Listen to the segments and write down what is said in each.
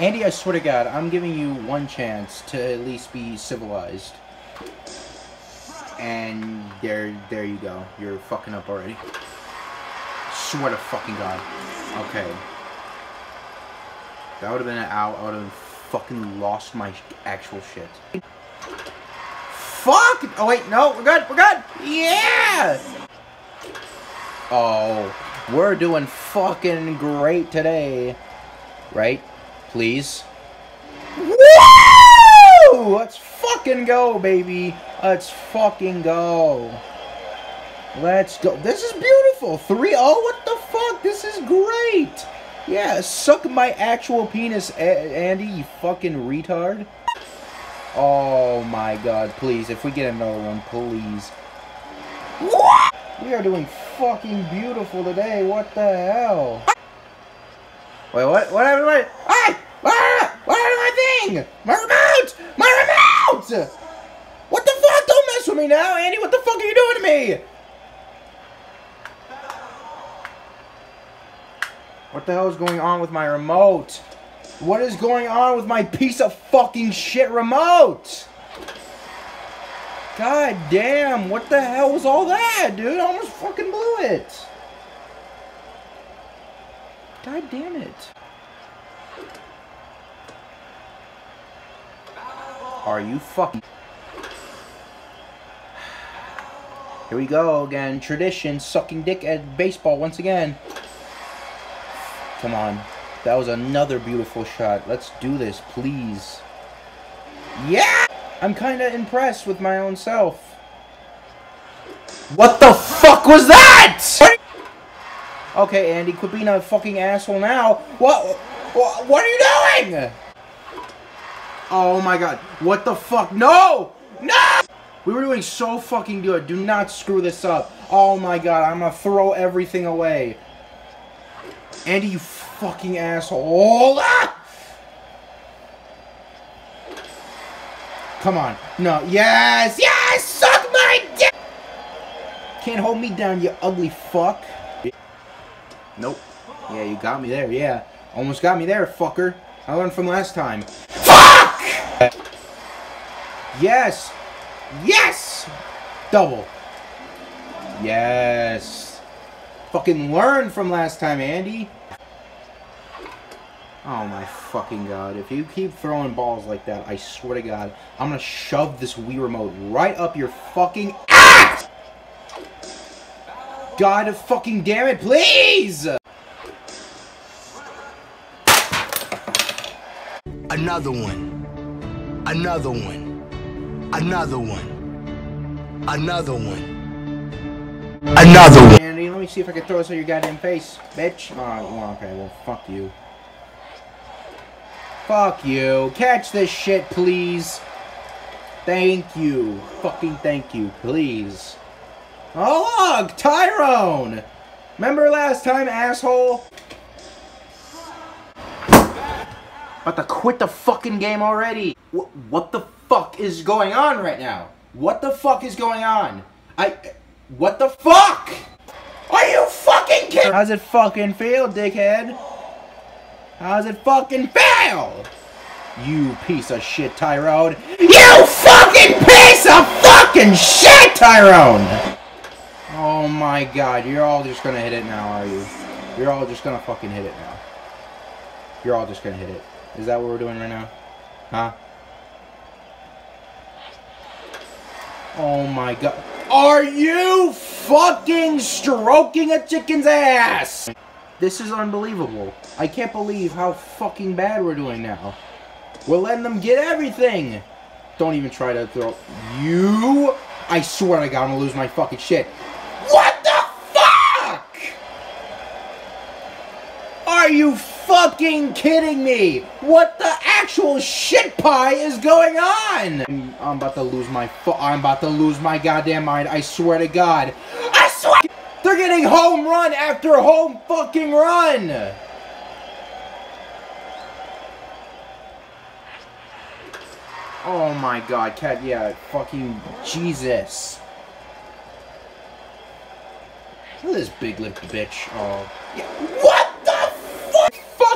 Andy, I swear to God, I'm giving you one chance to at least be civilized. And there, there you go. You're fucking up already. Swear to fucking God. Okay. That would have been an out. I would have fucking lost my actual shit. Fuck! Oh wait, no, we're good, we're good! Yeah! Oh, we're doing fucking great today. Right? Please? Woo! Let's fucking go, baby. Let's fucking go. Let's go. This is beautiful. 3-0? What the fuck? This is great. Yeah, suck my actual penis, Andy, you fucking retard. Oh my god, please. If we get another one, please. What? We are doing fucking beautiful today. What the hell? Wait, what? What happened? Hey! What? What happened to my thing? My remote! My remote! What the fuck? Don't mess with me now, Andy. What the fuck are you doing to me? What the hell is going on with my remote? What is going on with my piece of fucking shit remote? God damn, what the hell was all that, dude? I almost fucking blew it. God damn it. Are you fucking... Here we go again. Tradition, sucking dick at baseball once again. Come on. That was another beautiful shot. Let's do this, please. Yeah! I'm kind of impressed with my own self. What the fuck was that? Okay, Andy, quit being a fucking asshole now. What? What, what are you doing? Oh my god. What the fuck? No! No! We were doing so fucking good. Do not screw this up. Oh my god, I'm gonna throw everything away. Andy, you fucking asshole. Ah! Come on. No. Yes! Yes! Suck my dick! Can't hold me down, you ugly fuck. Nope. Yeah, you got me there. Yeah. Almost got me there, fucker. I learned from last time. Fuck! Yes! Yes! Double. Yes. Fucking learn from last time, Andy. Oh my fucking god. If you keep throwing balls like that, I swear to god, I'm gonna shove this Wii remote right up your fucking ass! God fucking damn it, please! Another one. Another one. Another one. Another one. Another one. Andy, let me see if I can throw this on your goddamn face, bitch. Oh, well, okay, well, fuck you. Fuck you. Catch this shit, please. Thank you. Fucking thank you, please. Oh, look! Tyrone! Remember last time, asshole? About to quit the fucking game already. What, what the fuck is going on right now? What the fuck is going on? I... What the fuck? Are you fucking kidding? How's it fucking feel, dickhead? How's it fucking feel? You piece of shit, Tyrone. You fucking piece of fucking shit, Tyrone! Oh my god, you're all just gonna hit it now, are you? You're all just gonna fucking hit it now. You're all just gonna hit it. Is that what we're doing right now? Huh? Oh my god. Are you fucking stroking a chicken's ass? This is unbelievable. I can't believe how fucking bad we're doing now. We're letting them get everything. Don't even try to throw... You... I swear to God, I'm gonna lose my fucking shit. What the fuck? Are you fucking kidding me? What the actual shit pie is going on? I'm, about to lose my... I'm about to lose my goddamn mind. I swear to God. I swear... They're getting home run after home fucking run! Oh my god, cat, yeah, fucking Jesus. Look at this big lipped bitch. Oh. Yeah. What?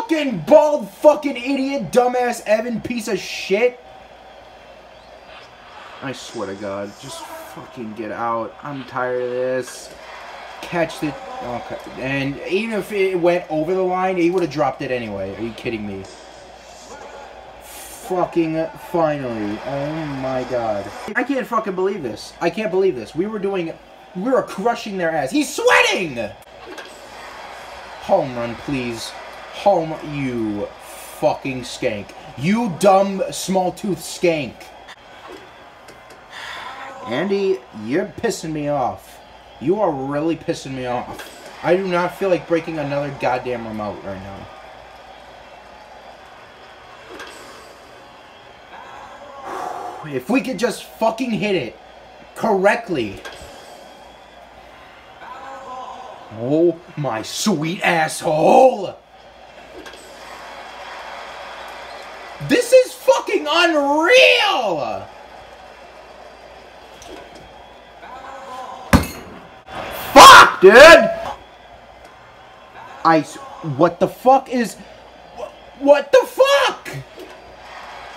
Fucking bald fucking idiot, dumbass Evan piece of shit. I swear to God, just fucking get out. I'm tired of this. Catch the. Okay. And even if it went over the line, he would have dropped it anyway. Are you kidding me? Fucking finally. Oh my God. I can't fucking believe this. I can't believe this. We were doing. We were crushing their ass. He's sweating! Home run, please. Home, you fucking skank. You dumb, small tooth skank. Andy, you're pissing me off. You are really pissing me off. I do not feel like breaking another goddamn remote right now. If we could just fucking hit it correctly. Oh my sweet asshole! This is fucking unreal! Fuck, dude! I. What the fuck is. What the fuck?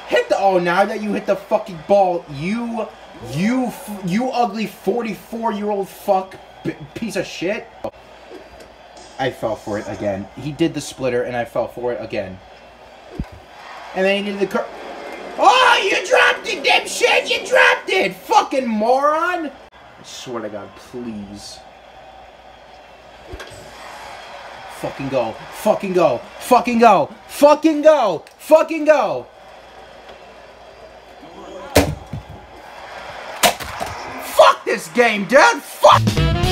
Hit the. Oh, now that you hit the fucking ball, you. You. You ugly 44 year old fuck piece of shit. I fell for it again. He did the splitter and I fell for it again. And then he did the cur- Oh, you dropped it, dipshit! You dropped it! Fucking moron! I swear to God, please. Fucking go. Fucking go. Fucking go. Fucking go. Fucking go. Fuck this game, dude! Fuck!